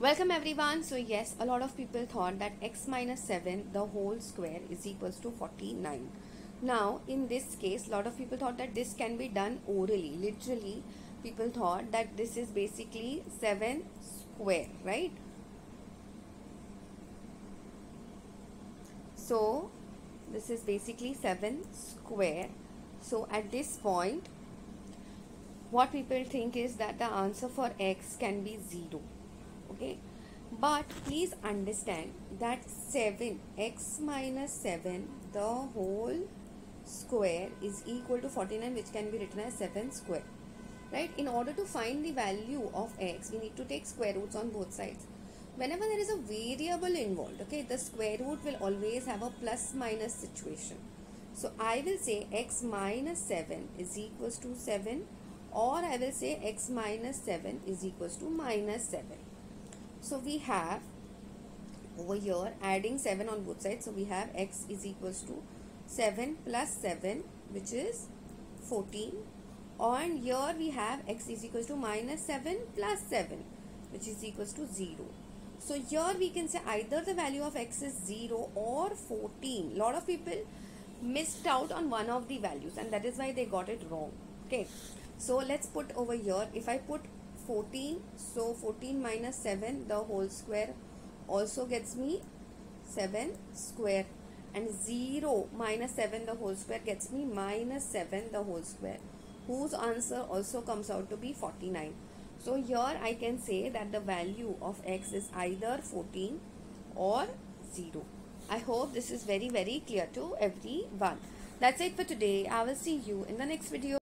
Welcome everyone. So yes, a lot of people thought that x minus 7 the whole square is equals to 49. Now in this case, a lot of people thought that this can be done orally. Literally, people thought that this is basically 7 square, right? So this is basically 7 square. So at this point, what people think is that the answer for x can be 0 okay? But please understand that 7 x minus 7 the whole square is equal to 49 which can be written as 7 square. Right? In order to find the value of x we need to take square roots on both sides. Whenever there is a variable involved okay the square root will always have a plus minus situation. So i will say x minus 7 is equals to 7 or i will say x minus 7 is equals to minus 7 so we have over here adding 7 on both sides. So we have x is equals to 7 plus 7 which is 14 and here we have x is equals to minus 7 plus 7 which is equals to 0. So here we can say either the value of x is 0 or 14. Lot of people missed out on one of the values and that is why they got it wrong. Okay. So let's put over here if I put 14 so 14 minus 7 the whole square also gets me 7 square. And 0 minus 7 the whole square gets me minus 7 the whole square whose answer also comes out to be 49 so here I can say that the value of x is either 14 or 0 I hope this is very very clear to everyone. That's it for today. I will see you in the next video